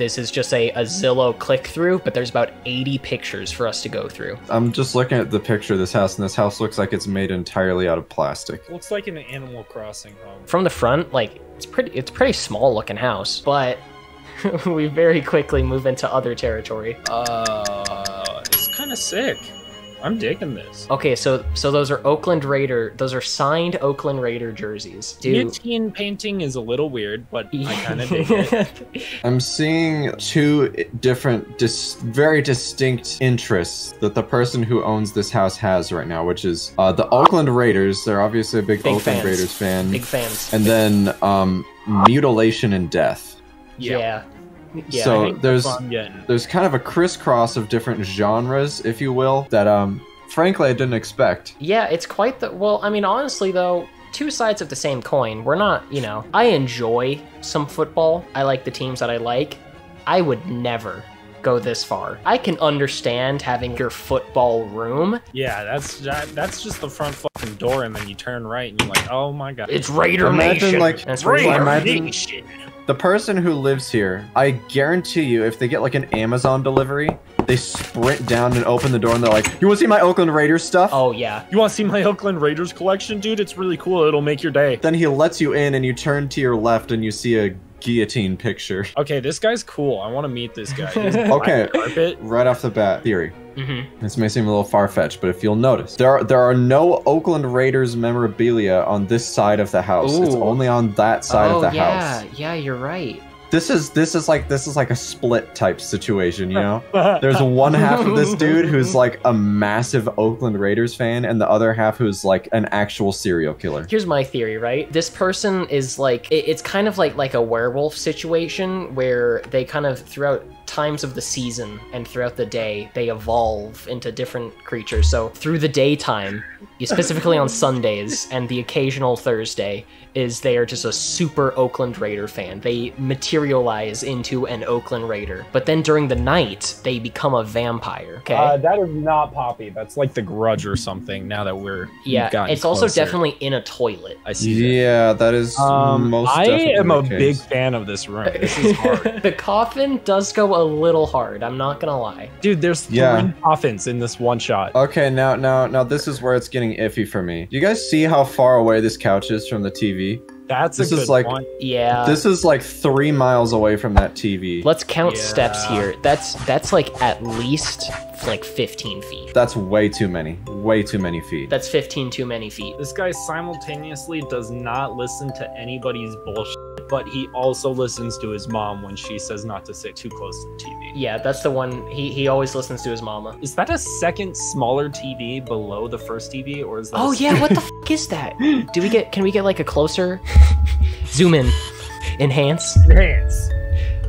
This is just a, a Zillow click through, but there's about 80 pictures for us to go through. I'm just looking at the picture of this house, and this house looks like it's made entirely out of plastic. Looks like an Animal Crossing home. From the front, like it's pretty it's a pretty small looking house, but we very quickly move into other territory. Uh, it's kind of sick. I'm digging this. Okay, so so those are Oakland Raider. Those are signed Oakland Raider jerseys. Dude. Guillotine painting is a little weird, but I kind of dig it. I'm seeing two different, dis- very distinct interests that the person who owns this house has right now, which is uh, the Oakland Raiders. They're obviously a big, Big Oakland fans. Raiders fan. Big fans. and then um, mutilation and death. yeah. Yeah. So there's- that's what I'm getting. There's kind of a crisscross of different genres, if you will, that um, frankly I didn't expect. Yeah, it's quite the. Well, I mean, honestly, though, two sides of the same coin. We're not, you know, I enjoy some football. I like the teams that I like. I would never go this far. I can understand having your football room. Yeah, that's that, that's just the front fucking door, and then you turn right, and you're like, oh my god. It's Raider Imagine, Nation. like, And it's Raider Raider imagine- Nation. The person who lives here, I guarantee you, if they get like an Amazon delivery, they sprint down and open the door and they're like, "You want to see my Oakland Raiders stuff?" Oh yeah. You want to see my Oakland Raiders collection, dude? It's really cool. It'll make your day. Then he lets you in, and you turn to your left, and you see a guillotine picture. Okay, this guy's cool. I want to meet this guy. Okay. carpet. Right off the bat, theory. Mm-hmm. This may seem a little far fetched, but if you'll notice, there are there are no Oakland Raiders memorabilia on this side of the house. It's only on that side oh of the yeah, house. yeah, you're right. This is this is like this is like a split type situation, you know? There's one half of this dude who's like a massive Oakland Raiders fan, and the other half who's like an actual serial killer. Here's my theory, right? This person is like it- it's kind of like like a werewolf situation where they kind of throughout times of the season and throughout the day they evolve into different creatures. So through the daytime, specifically on Sundays and the occasional Thursday is they are just a super Oakland Raider fan. They materialize into an Oakland Raider. But then during the night, they become a vampire. Okay? Uh, that is not Poppy. That's like the Grudge or something. Now that we're yeah, we've it's also closer. definitely in a toilet. I see. that. Yeah, that is Um, most I am a the big fan of this room. This is hard, the coffin does go a little hard. I'm not gonna lie. dude. There's three Yeah. coffins in this one shot. Okay, now now now this is where it's getting iffy for me. You guys see how far away this couch is from the TV? That's this a is good like- one. Yeah. this is like three miles away from that TV. Let's count steps here. That's that's like at least like 15 feet. That's way too many. Way too many feet. That's 15 too many feet. This guy simultaneously does not listen to anybody's bullshit, but he also listens to his mom when she says not to sit too close to the TV. Yeah, that's the one. He he always listens to his mama. Is that a second smaller TV below the first TV, or is that? Oh yeah, what the f- is that? Do we get? Can we get like a closer zoom in, enhance? Enhance.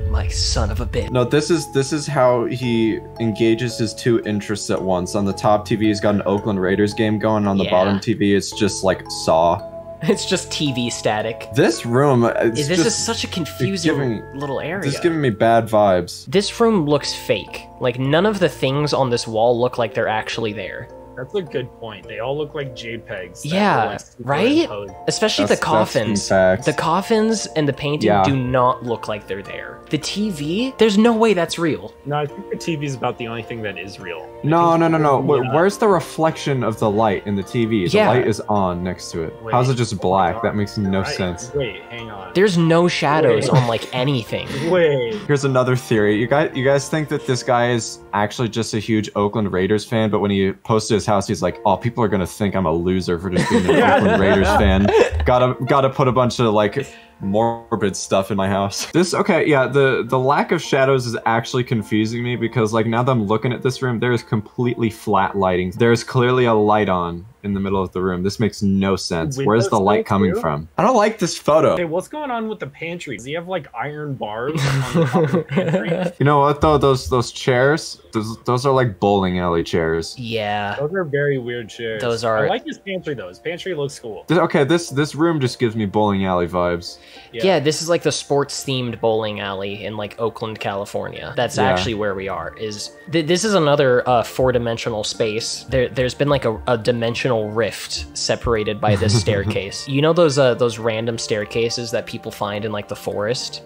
My son of a bitch. No, this is this is how he engages his two interests at once. On the top TV, he's got an Oakland Raiders game going. On the Yeah. bottom TV, it's just like Saw. It's just TV static. This room, it's this is such a confusing giving- little area. just giving me bad vibes. this room looks fake. Like none of the things on this wall look like they're actually there. That's a good point. They all look like JPEGs. Yeah, like, right? Especially That's- the that's in coffins. fact. The coffins and the painting Yeah. do not look like they're there. The TV, there's no way that's real. No, I think the TV is about the only thing that is real. I No, no, no, no. Yeah. Uh, where's the reflection of the light in the TV? The Yeah. light is on next to it. Wait. How's it just oh black? Oh That makes no Right. sense. Wait, hang on. There's no shadows Wait. on like anything. Wait. Here's another theory. You guys, you guys think that this guy is actually just a huge Oakland Raiders fan, but when he posted his house, he's like, "Oh, people are gonna think I'm a loser for just being an Yeah. Oakland Raiders fan. Gotta, gotta put a bunch of like morbid stuff in my house." This, okay, yeah. The the lack of shadows is actually confusing me because like now that I'm looking at this room, there is completely flat lighting. There's clearly a light on in the middle of the room. This makes no sense. Where's the light coming too? from? I don't like this photo. Hey, what's going on with the pantry? Does he have like iron bars on the top of the pantry? You know what though? Those those chairs, those those are like bowling alley chairs. yeah. Those are very weird chairs. Those are- I like this pantry though. His pantry looks cool. Th- Okay, this this room just gives me bowling alley vibes. Yeah. this is like the sports themed bowling alley in like Oakland, California. That's Yeah. actually where we are. Is th- this is another uh, four dimensional space? There, there's been like a, a dimensional rift separated by this staircase. You know those uh, those random staircases that people find in like the forest.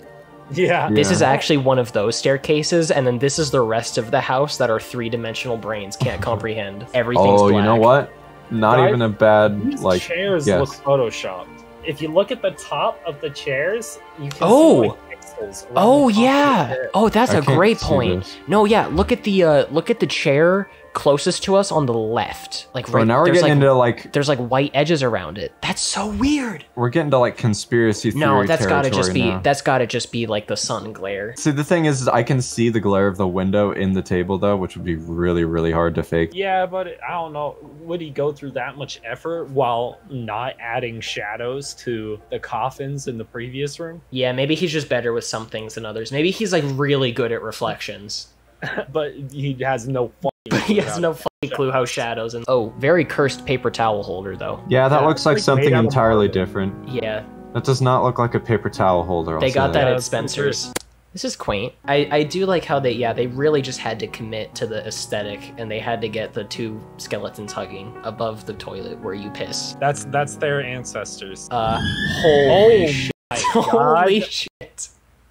Yeah. This is actually one of those staircases, and then this is the rest of the house that our three-dimensional brains can't comprehend. Everything's Oh, black. you know what? Not even a bad These like. chairs yes. look photoshopped. If you look at the top of the chairs, you can Oh! see like pixels. Oh the top of the yeah. Oh, that's I a great point. this. No, yeah. Look at the uh, look at the chair closest to us on the left. Like right. now we're there's getting like, into like there's like white edges around it. That's so weird. we're getting to like conspiracy theory No, that's gotta just be now. that's gotta just be like the sun glare. See, the thing is, is, I can see the glare of the window in the table though, which would be really, really hard to fake. Yeah, but I don't know. Would he go through that much effort while not adding shadows to the coffins in the previous room? Yeah, maybe he's just better with some things than others. Maybe he's like really good at reflections. but he has no fucking he has no fucking clue how shadows and oh, very cursed paper towel holder though. Yeah, that Yeah, looks like like, something entirely different. Yeah, That does not look like a paper towel holder. I'll they got that Yeah, at Spencer's. This is quaint. I, I do like how they yeah they really just had to commit to the aesthetic and they had to get the two skeletons hugging above the toilet where you piss. That's that's their ancestors. Uh, holy Oh shit! Holy shit!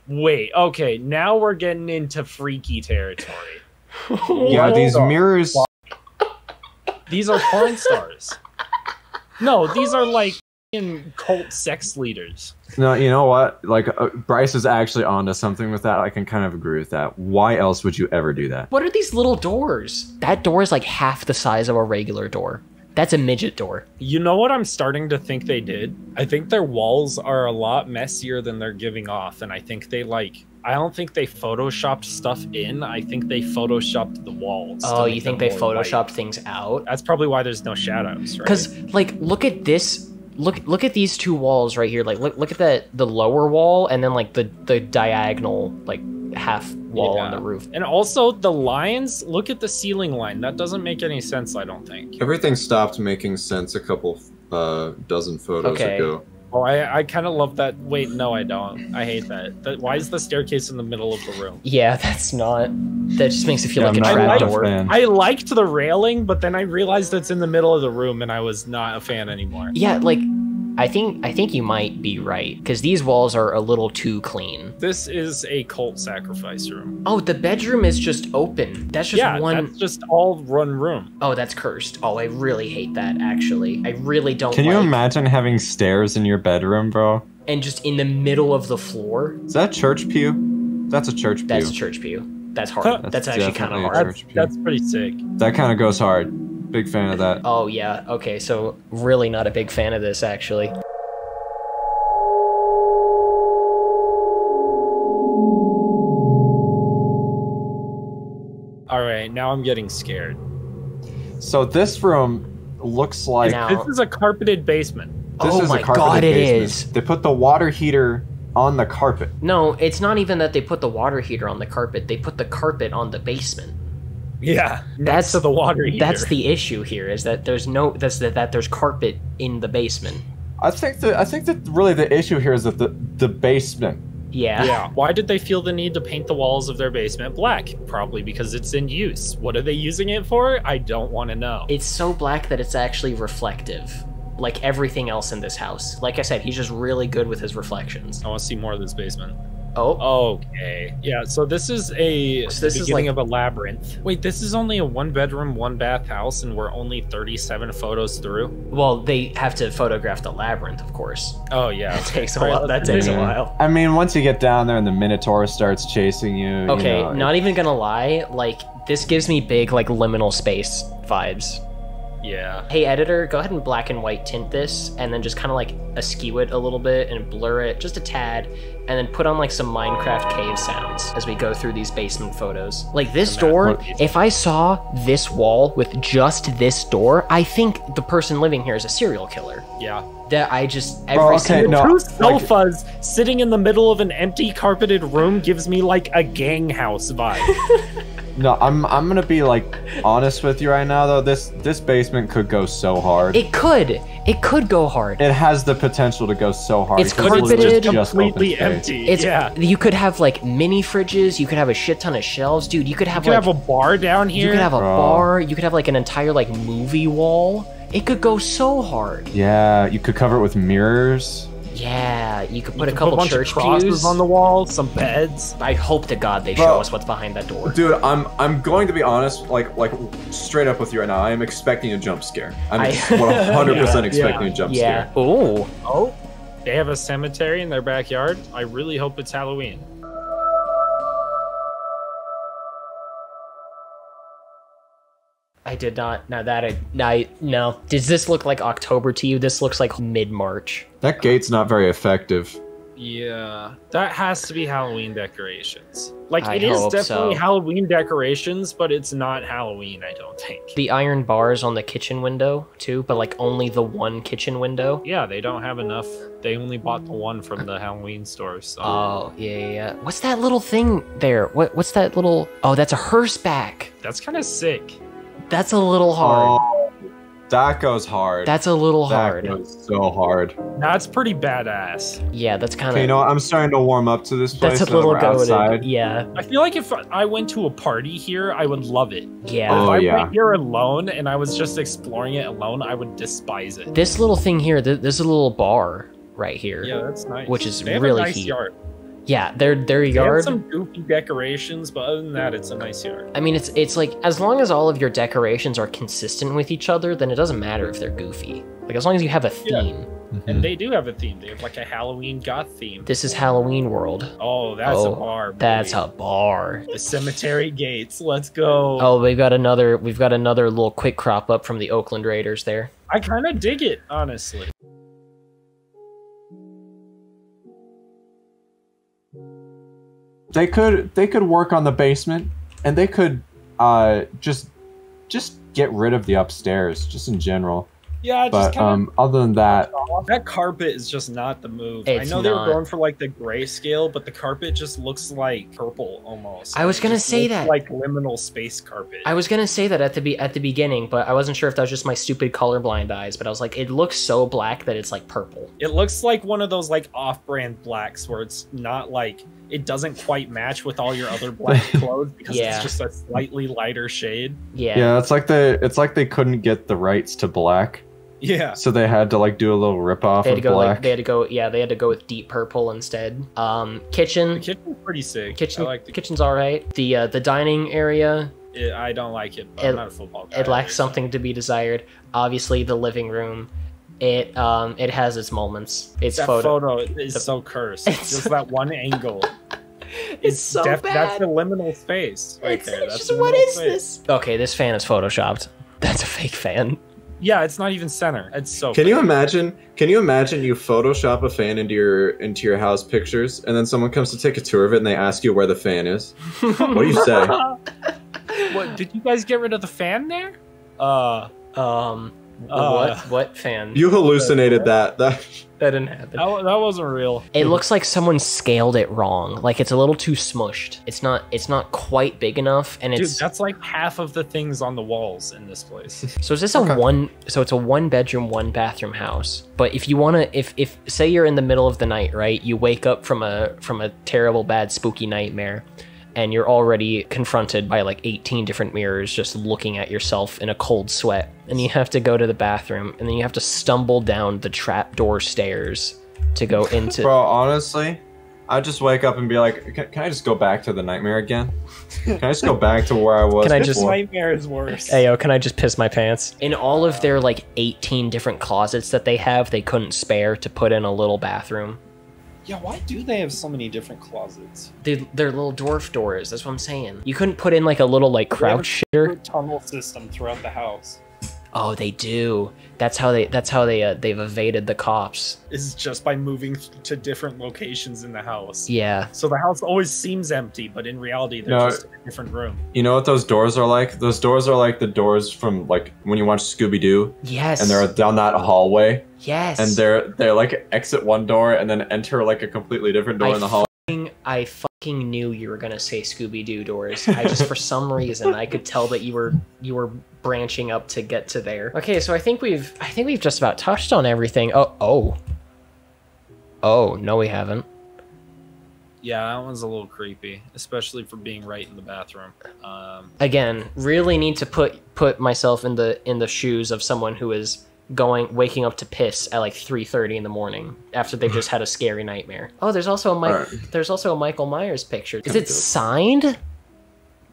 Wait, okay, now we're getting into freaky territory. Yeah, What these the mirrors. These are porn stars. No, these are like fucking cult sex leaders. No, you know what? Like uh, Bryce is actually onto something with that. I can kind of agree with that. Why else would you ever do that? What are these little doors? That door is like half the size of a regular door. That's a midget door. You know what I'm starting to think they did? I think their walls are a lot messier than they're giving off, and I think they like. I don't think they photoshopped stuff in. I think they photoshopped the walls. Oh, you think they more white. photoshopped things out? That's probably why there's no shadows, right? Because like, look at this. Look look at these two walls right here. Like look look at that the lower wall and then like the the diagonal like half wall on the roof. And also the lines, look at the ceiling line. That doesn't make any sense, I don't think. Everything stopped making sense a couple uh, dozen photos Okay. ago. Oh, I, I kind of love that. Wait, no, I don't. I hate that. that. Why is the staircase in the middle of the room? Yeah, that's not. That just makes it feel Yeah, like a I'm not trap a door. I liked the railing, but then I realized it's in the middle of the room and I was not a fan anymore. Yeah, like I think I think you might be right because these walls are a little too clean. This is a cult sacrifice room. Oh, the bedroom is just open. That's just yeah, one that's just all one room. Oh, that's cursed. Oh, I really hate that. Actually, I really don't. Can you imagine having stairs in your bedroom, bro? And just in the middle of the floor. Is that church pew? That's a church pew. That's a church pew. That's hard. That's, That's actually kind of definitely hard. That's, church pew. that's pretty sick. that kind of goes hard. Big fan of that. Oh yeah. Okay. So really not a big fan of this actually. All right, now I'm getting scared. So this room looks like Now- This is a carpeted basement. this oh is my a carpeted god, it basement. is. They put the water heater on the carpet. No, it's not even that they put the water heater on the carpet. They put the carpet on the basement. Yeah, That's- the water heater. That's the issue here. Is that there's no that's that, that there's carpet in the basement. I think that I think that really the issue here is that the the basement. Yeah. Yeah. Why did they feel the need to paint the walls of their basement black? Probably because it's in use. What are they using it for? I don't want to know. It's so black that it's actually reflective. Like everything else in this house. Like I said, he's just really good with his reflections. I want to see more of this basement. Oh, Okay. Yeah, so this is a So the this is like- of a labyrinth. Wait, this is only a one bedroom, one bath house, and we're only 37 photos through? well, they have to photograph the labyrinth, of course. Oh, yeah. That takes a while. That takes a while. I mean, once you get down there and the Minotaur starts chasing you. you Okay, know, not even gonna lie, like this gives me big like liminal space vibes. Yeah. Hey editor, go ahead and black and white tint this and then just kind of like askew it a little bit and blur it just a tad and then put on like some Minecraft cave sounds as we go through these basement photos. Like this And door, if I saw this wall with just this door, I think the person living here is a serial killer. Yeah. That I just oh, every Bro, okay, single no, Two like- sofas sitting in the middle of an empty carpeted room gives me like a gang house vibe. No, I'm I'm gonna be like honest with you right now though. This this basement could go so hard. It, It could. It could go hard. It has the potential to go so hard. It's because but literally carpeted. it's just completely space. empty. It's yeah. you could have like mini fridges, you could have a shit ton of shelves, dude. You could have You could like have a bar down here. you could have a Bro. bar, you could have like an entire like movie wall. It could go so hard. Yeah, you could cover it with mirrors. Yeah, you could You put a can couple bunch of church crosses pews on the wall, some beds. I hope to God they Bro. show us what's behind that door. Dude, I'm I'm going to be honest, like like straight up with you right now. I am expecting a jump scare. I'm I- 100 percent Yeah, expecting yeah. a jump yeah. scare. Oh, Oh, they have a cemetery in their backyard. I really hope it's Halloween. I did not. Now that I, I no. Does this look like October to you? This looks like mid March. That gate's not very effective. Yeah, that has to be Halloween decorations. Like I it is definitely so. Halloween decorations, but it's not Halloween. I don't think. The iron bars on the kitchen window too, but like only the one kitchen window. Yeah, they don't have enough. They only bought the one from the Halloween store. So Oh yeah, yeah, yeah. What's that little thing there? What what's that little? Oh, that's a hearse back. that's kind of sick. That's a little oh, hard. Oh, that goes hard. That's a little that hard. goes so hard. That's pretty badass. Yeah, that's kind of. Okay, you know what? I'm starting to warm up to this place. that's a now that little we're goaded. outside. Yeah, I feel like if I went to a party here, I would love it. yeah. Oh, if I yeah. went here alone and I was just exploring it alone, I would despise it. This little thing here, th- there's a little bar right here. Yeah, that's nice. Which is They have really a nice heat. yard. Yeah, their their They have yard. some goofy decorations, but other than that, it's a nice yard. I mean, it's it's like as long as all of your decorations are consistent with each other, then it doesn't matter if they're goofy. Like as long as you have a Yeah. theme. Mhm. And they do have a theme. They have like a Halloween goth theme. This is Halloween World. Oh, that's Oh, a bar. Boy. That's a bar. the cemetery gates. Let's go. Oh, we've got another we've got another little quick crop up from the Oakland Raiders there. I kind of dig it, honestly. They could they could work on the basement, and they could uh just just get rid of the upstairs, just in general. Yeah, just But kind um, other than that, that carpet is just not the move. It's I know they were going for like the grayscale, but the carpet just looks like purple almost. I was gonna say that. like liminal space carpet. I was gonna say that at the be- at the beginning, but I wasn't sure if that was just my stupid colorblind eyes. But I was like, it looks so black that it's like purple. It looks like one of those like off-brand blacks where it's not like it doesn't quite match with all your other black clothes because Yeah. it's just a slightly lighter shade. Yeah. yeah, it's like they it's like they couldn't get the rights to black, Yeah. so they had to like do a little rip off They had of to go black. like they had to go yeah they had to go with deep purple instead. Um, The kitchen, kitchen's pretty sick. kitchen, I like the kitchen's all right. The uh, the dining area it, I don't like it. But It- I'm not a football guy. it lacks so- something to be desired. Obviously, the living room, it um it has its moments. Its That photo. photo, is the- so cursed. It's- just that one angle. It's so That's bad. the liminal space right It's- there. That's just, what liminal is space. this? Okay, this fan is photoshopped. That's a fake fan. Yeah, it's not even center. It's so. Can you imagine? Can you imagine you Photoshop a fan into your into your house pictures, and then someone comes to take a tour of it, and they ask you where the fan is? What do you say? what did you guys get rid of the fan there? Uh, Um, Uh, what what fan? You hallucinated that. That that didn't happen. that, that wasn't real. It looks like someone scaled it wrong. Like it's a little too smushed. It's not. It's not quite big enough, and Dude, it's that's like half of the things on the walls in this place. So is this a one? So it's a one bedroom, one bathroom house. But if you want to, if if say you're in the middle of the night, right? You wake up from a from a terrible, bad, spooky nightmare, and you're already confronted by like 18 different mirrors, just looking at yourself in a cold sweat, and you have to go to the bathroom, and then you have to stumble down the trapdoor stairs to go into. bro, honestly, I just wake up and be like, can, can I just go back to the nightmare again? Can I just go back to where I was? Can I This just- before? nightmare is worse. Hey yo, can I just piss my pants? In all of their like 18 different closets that they have, they couldn't spare to put in a little bathroom. Yeah, why do they have so many different closets? They're, they're little dwarf doors. That's what I'm saying. You couldn't put in like a little like crouch shitter. Tunnel system throughout the house. Oh, they do. That's how they. That's how they. Uh, they've evaded the cops. Is just by moving to different locations in the house. Yeah. So the house always seems empty, but in reality, they're No. just in a different room. You know what those doors are like? Those doors are like the doors from like when you watch Scooby Doo, Yes. and they're down that hallway, yes. and they're they're like exit one door and then enter like a completely different door I in the hall. fucking- I fucking knew you were gonna say Scooby Doo doors. I just for some reason I could tell that you were you were branching up to get to there. Okay, so I think we've I think we've just about touched on everything. Oh oh. Oh no, we haven't. Yeah, that one's a little creepy, especially for being right in the bathroom. Um, Again, really need to put put myself in the in the shoes of someone who is going waking up to piss at like 3:30 in the morning after they've just had a scary nightmare. Oh, there's also a Mike Alright. there's also a Michael Myers picture. Is it signed?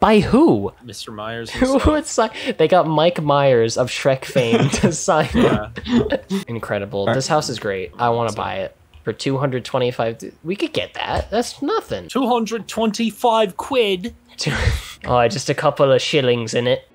By who? Mr. Myers Who himself. would sign? They got Mike Myers of Shrek fame to sign yeah. it. Incredible. This house is great. I want to buy it for 225. We could get that. That's nothing. 225 quid. oh, just a couple of shillings in it.